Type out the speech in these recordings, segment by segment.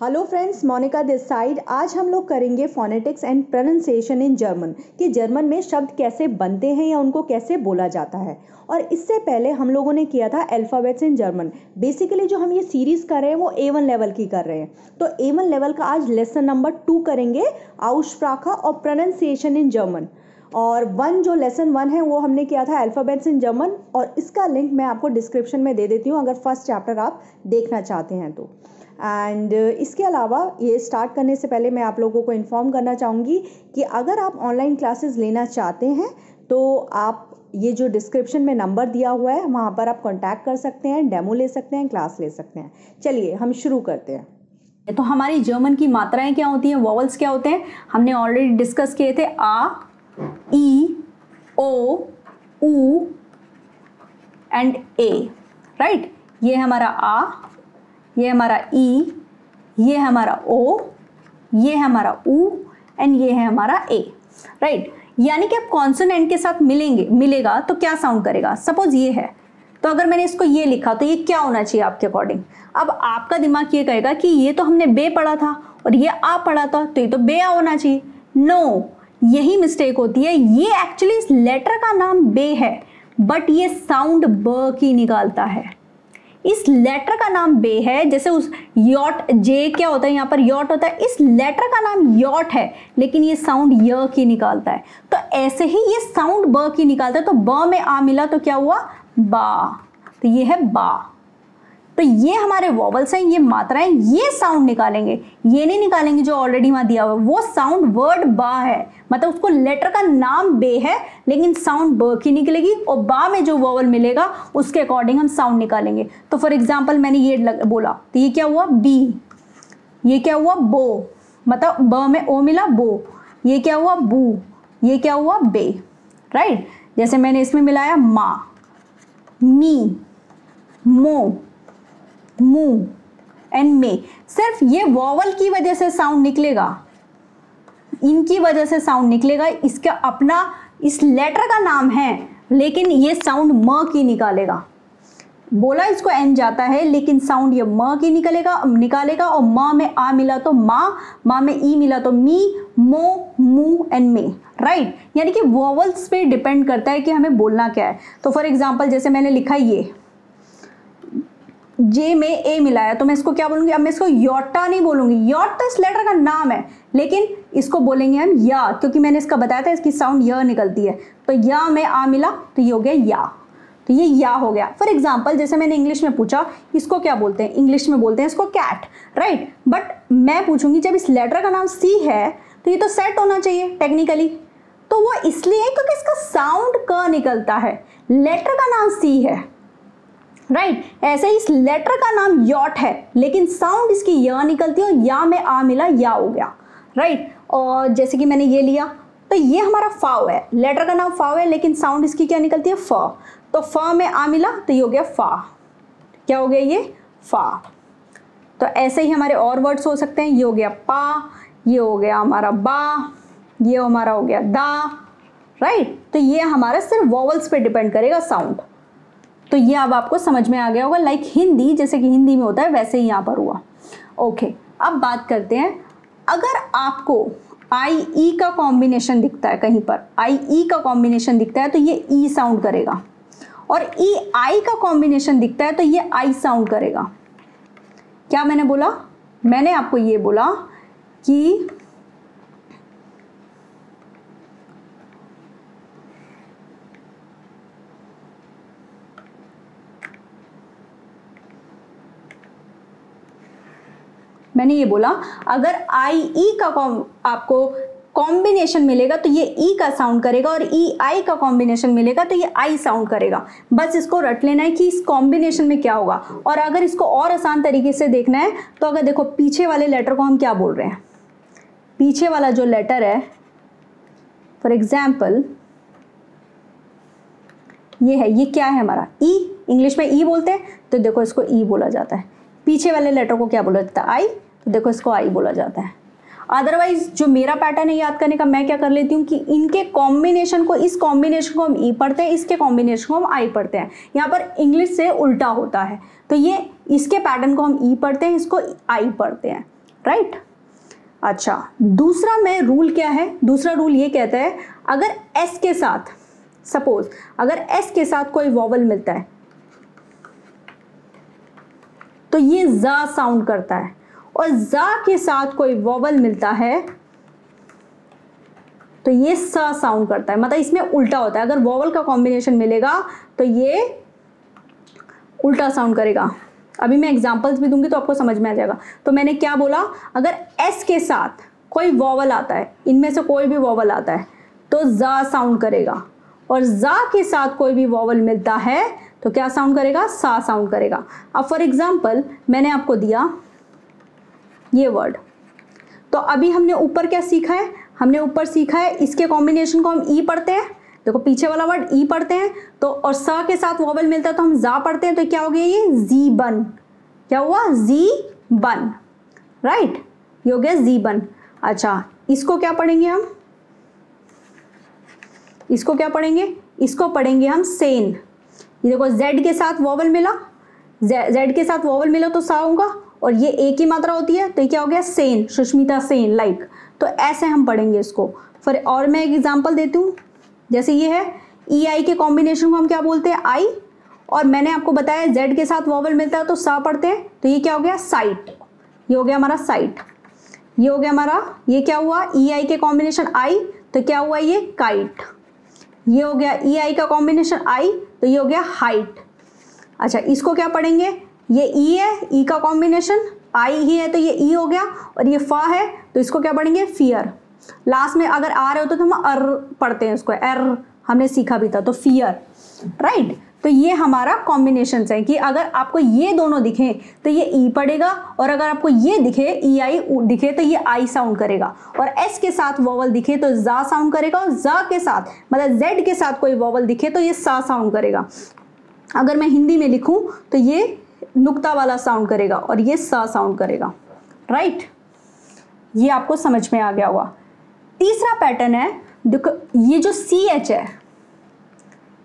Hello friends Monica this side आज हम लोग करेंगे phonetics and pronunciation in German कि जर्मन में शब्द कैसे बनते हैं या उनको कैसे बोला जाता है। और इससे पहले हम लोगों ने किया था अल्फ़ाबेट्स इन जर्मन बेसिकली जो हम ये सीरीज़ कर रहे हैं, वो ए वन लेवल की कर रहे हैं। तो ए वन लेवल का आज लेसन नंबर टू करेंगे आउशप्राखा और प्रोनाउंसिएशन इन जर्मन और वन जो लेसन वन है, वो हमने किया था अल्फ़ाबेट्स इन जर्मन और इसका लिंक मैं आपको डिस्क्रिप्शन में दे देती हूँ, अगर फ़र्स्ट चैप्टर आप देखना चाहते हैं तो। एंड uh, इसके अलावा ये स्टार्ट करने से पहले मैं आप लोगों को इन्फॉर्म करना चाहूँगी कि अगर आप ऑनलाइन क्लासेस लेना चाहते हैं तो आप ये जो डिस्क्रिप्शन में नंबर दिया हुआ है वहाँ पर आप कांटेक्ट कर सकते हैं डेमो ले सकते हैं क्लास ले सकते हैं। चलिए हम शुरू करते हैं। तो हमारी जर्मन की मात्राएँ क्या होती हैं? वॉवल्स क्या होते हैं? हमने ऑलरेडी डिस्कस किए थे। आ ई ओ ऊ एंड ए। राइट ये हमारा आ ये हमारा ई ये हमारा ओ ये हमारा ऊ एंड ये है हमारा ए राइट यानी कि आप कॉन्सोनेंट के साथ मिलेंगे मिलेगा तो क्या साउंड करेगा? सपोज़ ये है तो अगर मैंने इसको ये लिखा तो ये क्या होना चाहिए आपके अकॉर्डिंग अब आपका दिमाग ये कहेगा कि ये तो हमने बे पढ़ा था और ये आ पढ़ा था तो ये तो बे आ होना चाहिए। नो no, यही मिस्टेक होती है। ये एक्चुअली इस लेटर का नाम बे है बट ये साउंड ब की निकालता है। इस लेटर का नाम बे है, जैसे उस यॉट जे क्या होता है यहाँ पर? यॉट होता है। इस लेटर का नाम यॉट है, लेकिन ये साउंड य की निकालता है। तो ऐसे ही ये साउंड ब की निकालता है। तो ब में आ मिला तो क्या हुआ? बा। तो ये है बा। तो ये हमारे वॉवल्स हैं, ये मात्राएँ, ये साउंड निकालेंगे। ये नहीं निकालेंगे जो ऑलरेडी वहाँ दिया हुआ वो साउंड वर्ड बा है। मतलब उसको लेटर का नाम बे है, लेकिन साउंड ब की निकलेगी और बा में जो वॉवल मिलेगा, उसके अकॉर्डिंग हम साउंड निकालेंगे। तो फॉर एग्ज़ाम्पल मैंने ये बोला तो ये क्या हुआ? बी ये क्या हुआ? बो मतलब ब में ओ मिला बो ये क्या हुआ? बू ये क्या हुआ? बे राइट जैसे मैंने इसमें मिलाया मा मी मो मुँह एंड मे सिर्फ़ ये वॉवल की वजह से साउंड निकलेगा। इनकी वजह से साउंड निकलेगा। इसका अपना, इस लेटर का नाम है, लेकिन ये साउंड म की निकालेगा। बोला इसको एन जाता है, लेकिन साउंड ये म की निकलेगा, निकालेगा, और म में आ मिला तो माँ माँ में ई मिला तो मी, मो, मू एंड मे राइट यानी कि वॉवल्स पे डिपेंड करता है कि हमें बोलना क्या है। तो फॉर एग्ज़ाम्पल जैसे मैंने लिखा ये जे में ए मिलाया तो मैं इसको क्या बोलूँगी? अब मैं इसको योटा नहीं बोलूँगी। योट तो इस लेटर का नाम है, लेकिन इसको बोलेंगे हम या, क्योंकि मैंने इसका बताया था, इसकी साउंड य निकलती है। तो या में आ मिला तो ये हो गया या। तो ये या हो गया। फॉर एग्ज़ाम्पल जैसे मैंने इंग्लिश में पूछा, इसको क्या बोलते हैं? इंग्लिश में बोलते हैं इसको कैट राइट बट मैं पूछूँगी, जब इस लेटर का नाम सी है तो ये तो सेट होना चाहिए टेक्निकली तो वो इसलिए, क्योंकि इसका साउंड क निकलता है। लेटर का नाम सी है। Right right? ऐसे इस लेटर का नाम यॉट है, लेकिन साउंड इसकी या निकलती है, या में आ मिला, या हो गया। Right right? और जैसे कि मैंने ये लिया तो ये हमारा फाव है। लेटर का नाम फाव है, लेकिन साउंड इसकी क्या निकलती है? फ तो फ में आ मिला तो ये हो गया फा क्या हो गया ये? फा तो ऐसे ही हमारे और वर्ड्स हो सकते हैं। ये हो गया पा ये हो गया हमारा बा ये हमारा हो गया दा। राइट तो ये हमारा सिर्फ़ वॉवल्स पे डिपेंड करेगा साउंड तो ये अब आपको समझ में आ गया होगा लाइक हिंदी, जैसे कि हिंदी में होता है, वैसे ही यहाँ पर हुआ। ओके अब बात करते हैं, अगर आपको आई ई का कॉम्बिनेशन दिखता है कहीं पर आई ई का कॉम्बिनेशन दिखता है तो ये ई e साउंड करेगा। और ई e आई का कॉम्बिनेशन दिखता है तो ये आई साउंड करेगा। क्या मैंने बोला? मैंने आपको ये बोला कि मैंने ये बोला, अगर आई ई e का आपको कॉम्बिनेशन मिलेगा तो ये ई e का साउंड करेगा और ई e आई का कॉम्बिनेशन मिलेगा तो ये आई साउंड करेगा। बस इसको रट लेना है कि इस कॉम्बिनेशन में क्या होगा। और अगर इसको और आसान तरीके से देखना है तो अगर देखो, पीछे वाले लेटर को हम क्या बोल रहे हैं? पीछे वाला जो लेटर है फॉर एग्ज़ाम्पल ये है, ये क्या है हमारा? ई इंग्लिश में ई बोलते हैं तो देखो इसको ई बोला जाता है। पीछे वाले लेटर को क्या बोला जाता है? आई देखो, इसको आई बोला जाता है। अदरवाइज़ जो मेरा पैटर्न है याद करने का, मैं क्या कर लेती हूँ कि इनके कॉम्बिनेशन को, इस कॉम्बिनेशन को हम ई पढ़ते हैं, इसके कॉम्बिनेशन को हम आई पढ़ते हैं। यहाँ पर इंग्लिश से उल्टा होता है। तो ये, इसके पैटर्न को हम ई पढ़ते हैं, इसको आई पढ़ते हैं। राइट अच्छा दूसरा में रूल क्या है? दूसरा रूल ये कहता है, अगर एस के साथ सपोज़ अगर एस के साथ कोई वॉवल मिलता है तो ये जा साउंड करता है। और जा के साथ कोई वॉवल मिलता है तो ये सा साउंड करता है। मतलब इसमें उल्टा होता है। अगर वॉवल का कॉम्बिनेशन मिलेगा तो ये उल्टा साउंड करेगा। अभी मैं एग्जांपल्स भी दूँगी तो आपको समझ में आ जाएगा। तो मैंने क्या बोला? अगर एस के साथ कोई वॉवल आता है, इनमें से कोई भी वॉवल आता है तो जा साउंड करेगा। और जा के साथ कोई भी वॉवल मिलता है तो क्या साउंड करेगा? सा साउंड करेगा। अब फॉर एग्ज़ाम्पल मैंने आपको दिया ये वर्ड तो अभी हमने ऊपर क्या सीखा है? हमने ऊपर सीखा है, इसके कॉम्बिनेशन को हम ई पढ़ते हैं। देखो, पीछे वाला वर्ड ई पढ़ते हैं तो और स के साथ वॉवल मिलता है तो हम जा पढ़ते हैं तो क्या हो गया ये? जी बन क्या हुआ? जी बन राइट ये हो गया जी बन अच्छा इसको क्या पढ़ेंगे हम? इसको क्या पढ़ेंगे? इसको पढ़ेंगे हम सेन ये देखो जेड के साथ वॉवल मिला। जेड के साथ वॉवल मिला तो सा होगा। और ये ए की मात्रा होती है तो ये क्या हो गया? सेन सुष्मिता सेन लाइक तो ऐसे हम पढ़ेंगे इसको। फिर और मैं एक एग्जांपल देती हूँ। जैसे ये है ई e आई के कॉम्बिनेशन को हम क्या बोलते हैं? आई और मैंने आपको बताया जेड के साथ वॉवल मिलता है तो सा पढ़ते हैं। तो ये क्या हो गया? साइट ये हो गया हमारा साइट ये हो गया हमारा, ये क्या हुआ? ई e आई के कॉम्बिनेशन आई तो क्या हुआ ये? काइट ये हो गया ई e आई का कॉम्बिनेशन आई तो ये हो गया हाइट अच्छा इसको क्या पढ़ेंगे? ये ई है ई का कॉम्बिनेशन आई ही है तो ये ई हो गया और ये फा है तो इसको क्या पढ़ेंगे फियर लास्ट में अगर आ रहे होते तो हम अर पढ़ते हैं उसको एर हमने सीखा भी था तो फियर राइट तो ये हमारा कॉम्बिनेशन है कि अगर आपको ये दोनों दिखे तो ये ई पड़ेगा और अगर आपको ये दिखे ई आई दिखे तो ये आई साउंड करेगा. और एस के साथ वॉवल दिखे तो जा साउंड करेगा और जा के साथ मतलब जेड के साथ कोई वॉवल दिखे तो ये सा साउंड करेगा. अगर मैं हिंदी में लिखूं तो ये नुक्ता वाला साउंड करेगा और ये सा साउंड करेगा। राइट ये आपको समझ में आ गया होगा। तीसरा पैटर्न है, देखो, ये जो सी एच है,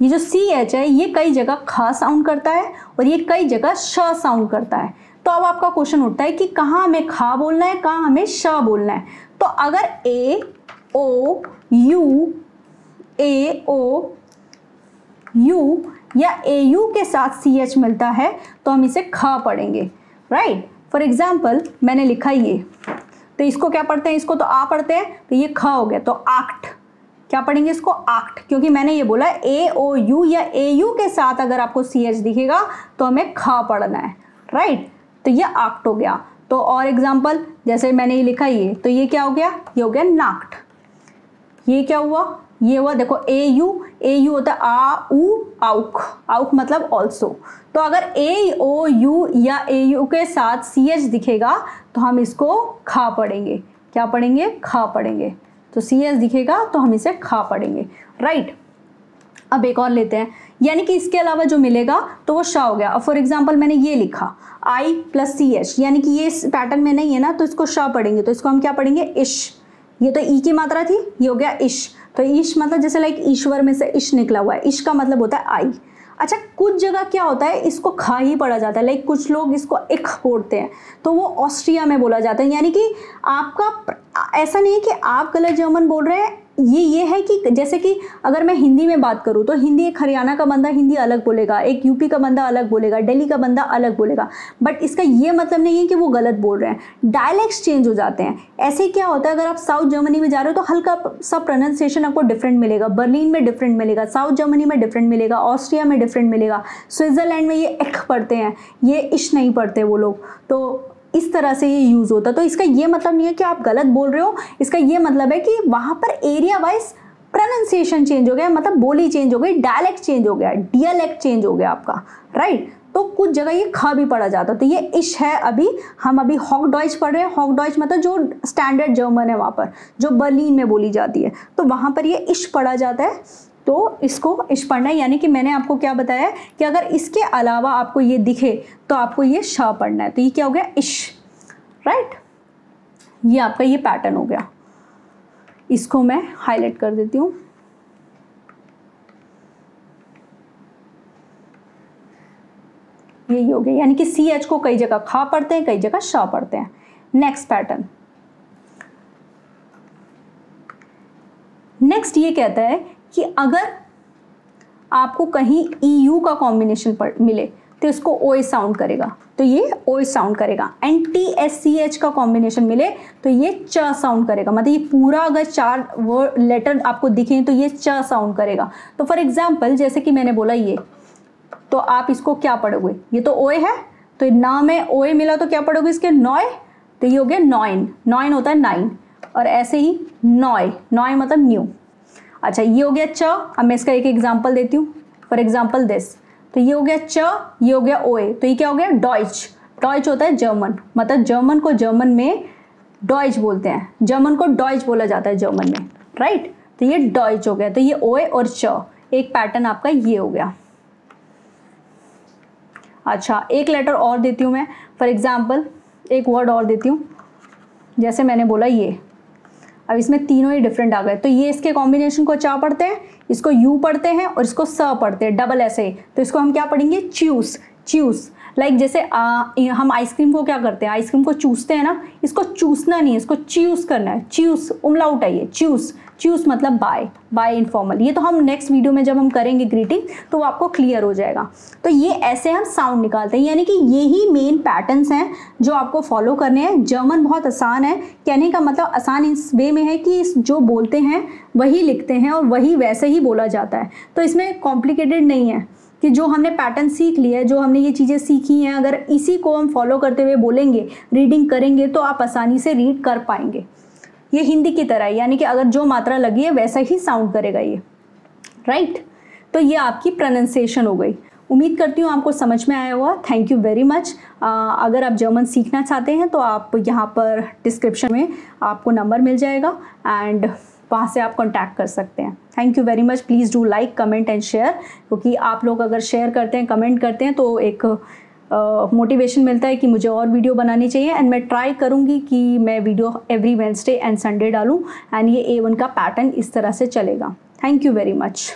ये जो सी एच है, ये कई जगह ख साउंड करता है और ये कई जगह श साउंड करता है। तो अब आपका क्वेश्चन उठता है कि कहाँ हमें खा बोलना है, कहाँ हमें श बोलना है। तो अगर ए ओ यू ए ओ यू या ए यू के साथ सी एच मिलता है तो हम इसे ख पढ़ेंगे राइट फॉर एग्ज़ाम्पल मैंने लिखा ये। तो इसको क्या पढ़ते हैं? इसको तो आ पढ़ते हैं तो ये ख हो गया तो आक्ट क्या पढ़ेंगे इसको? आक्ट क्योंकि मैंने ये बोला ए ओ यू या ए यू के साथ अगर आपको सी एच दिखेगा तो हमें ख पढ़ना है राइट तो ये आक्ट हो गया। तो और एग्ज़ाम्पल जैसे मैंने ये लिखा ये तो ये क्या हो गया? ये हो गया नाक्ट ये क्या हुआ? ये हुआ, देखो ए यू ए यू होता है आ ऊ आउक आउक मतलब ऑल्सो तो अगर ए, ओ, यू या ए, यू के साथ सी एच दिखेगा तो हम इसको खा पढ़ेंगे क्या पढ़ेंगे खा पढ़ेंगे तो सी एच दिखेगा तो हम इसे खा पढ़ेंगे राइट अब एक और लेते हैं। यानी कि इसके अलावा जो मिलेगा तो वो शाह हो गया। अब फॉर एग्ज़ाम्पल मैंने ये लिखा। आई प्लस सी एच यानी कि ये इस पैटर्न में नहीं है ना तो इसको शाह पढ़ेंगे तो इसको हम क्या पढ़ेंगे? इश। ये तो ई की मात्रा थी, ये हो गया इश। तो ईश मतलब जैसे लाइक ईश्वर में से ईश निकला हुआ है। ईश का मतलब होता है आई। अच्छा कुछ जगह क्या होता है, इसको खा ही पड़ा जाता है। लाइक कुछ लोग इसको एक बोलते हैं तो वो ऑस्ट्रिया में बोला जाता है। यानी कि आपका, ऐसा नहीं है कि आप गलत जर्मन बोल रहे हैं ये ये है कि जैसे कि अगर मैं हिंदी में बात करूँ तो हिंदी एक हरियाणा का बंदा हिंदी अलग बोलेगा, एक यूपी का बंदा अलग बोलेगा, दिल्ली का बंदा अलग बोलेगा। बट इसका ये मतलब नहीं है कि वो गलत बोल रहे हैं। डायलैक्ट्स चेंज हो जाते हैं। ऐसे क्या होता है, अगर आप साउथ जर्मनी में जा रहे हो तो हल्का सा प्रोनाउंसिएशन आपको डिफरेंट मिलेगा। बर्लिन में डिफरेंट मिलेगा साउथ जर्मनी में डिफरेंट मिलेगा ऑस्ट्रिया में डिफरेंट मिलेगा स्विट्ज़रलैंड में ये एक पढ़ते हैं, ये इश नहीं पढ़ते वो लोग। तो इस तरह से ये यूज़ होता तो इसका ये मतलब नहीं है कि आप गलत बोल रहे हो। इसका ये मतलब है कि वहाँ पर एरिया वाइज प्रोनाउंसिएशन चेंज हो गया मतलब बोली चेंज हो गई डायलेक्ट चेंज हो गया डियालेक्ट चेंज हो गया आपका राइट तो कुछ जगह ये ख भी पढ़ा जाता तो ये इश है अभी, हम अभी हॉक डॉइच पढ़ रहे हैं। हॉक डॉइच मतलब जो स्टैंडर्ड जर्मन है वहाँ पर, जो बर्लिन में बोली जाती है। तो वहाँ पर ये इश पढ़ा जाता है। तो इसको इश पढ़ना यानी कि मैंने आपको क्या बताया कि अगर इसके अलावा आपको ये दिखे तो आपको ये शाह पढ़ना है। तो ये क्या हो गया? इश राइट ये आपका ये पैटर्न हो गया। इसको मैं हाईलाइट कर देती हूँ। यही हो गया। यानी कि सी एच को कई जगह खा पढ़ते हैं, कई जगह शाह पढ़ते हैं। नेक्स्ट पैटर्न नेक्स्ट ये कहता है कि अगर आपको कहीं ई यू का कॉम्बिनेशन मिले तो इसको ओ साउंड करेगा। तो ये ओ साउंड करेगा। And T S C H का कॉम्बिनेशन मिले तो ये च साउंड करेगा। मतलब ये पूरा अगर चार वर्ड लेटर आपको दिखे तो ये च साउंड करेगा। तो फॉर एग्ज़ाम्पल जैसे कि मैंने बोला ये तो आप इसको क्या पढ़ोगे? ये तो ओए है तो ना में ओए मिला तो क्या पढ़ोगे इसके? नॉय तो ये हो गया नॉइन नॉइन होता है नाइन और ऐसे ही नॉय नॉय मतलब न्यू अच्छा ये हो गया च, अब मैं इसका एक एग्ज़ाम्पल देती हूँ। फॉर एग्ज़ाम्पल दिस तो ये हो गया च, ये हो गया ओए तो ये क्या हो गया? डॉइच डॉइच होता है जर्मन मतलब जर्मन को जर्मन में डॉइच बोलते हैं। जर्मन को डॉइच बोला जाता है जर्मन में राइट तो ये डॉइच हो गया। तो ये ओए और च, एक पैटर्न आपका ये हो गया। अच्छा एक लेटर और देती हूँ मैं। फॉर एग्ज़ाम्पल एक वर्ड और देती हूँ। जैसे मैंने बोला ये। अब इसमें तीनों ही डिफरेंट आ गए। तो ये इसके कॉम्बिनेशन को चा पढ़ते हैं इसको यू पढ़ते हैं और इसको स पढ़ते हैं डबल ऐसे तो इसको हम क्या पढ़ेंगे? च्यूस च्यूस लाइक like जैसे आ, हम आइसक्रीम को क्या करते हैं? आइसक्रीम को चूसते हैं ना इसको चूसना नहीं है इसको च्यूस करना है। च्यूस उमलाउट उठाइए च्यूस च्यूस मतलब बाय बाय इनफॉर्मल ये तो हम नेक्स्ट वीडियो में जब हम करेंगे ग्रीटिंग तो वो आपको क्लियर हो जाएगा। तो ये ऐसे हम साउंड निकालते हैं, यानी कि ये ही मेन पैटर्न्स हैं जो आपको फॉलो करने हैं। जर्मन बहुत आसान है। कहने का मतलब आसान इस वे में है कि जो बोलते हैं, वही लिखते हैं और वही वैसे ही बोला जाता है। तो इसमें कॉम्प्लिकेटेड नहीं है कि जो हमने पैटर्न सीख लिया है, जो हमने ये चीज़ें सीखी हैं, अगर इसी को हम फॉलो करते हुए बोलेंगे रीडिंग करेंगे तो आप आसानी से रीड कर पाएँगे। ये हिंदी की तरह है, यानी कि अगर जो मात्रा लगी है, वैसा ही साउंड करेगा ये। राइट तो ये आपकी प्रोनाउंसिएशन हो गई। उम्मीद करती हूँ आपको समझ में आया हुआ थैंक यू वेरी मच अगर आप जर्मन सीखना चाहते हैं तो आप यहाँ पर डिस्क्रिप्शन में आपको नंबर मिल जाएगा एंड वहाँ से आप कॉन्टैक्ट कर सकते हैं। Thank you very much please do like comment and share क्योंकि आप लोग अगर शेयर करते हैं कमेंट करते हैं तो एक मोटिवेशन uh, मिलता है कि मुझे और वीडियो बनानी चाहिए एंड मैं ट्राई करूँगी कि मैं video every Wednesday and Sunday डालूँ एंड ये ए वन का पैटर्न इस तरह से चलेगा। Thank you very much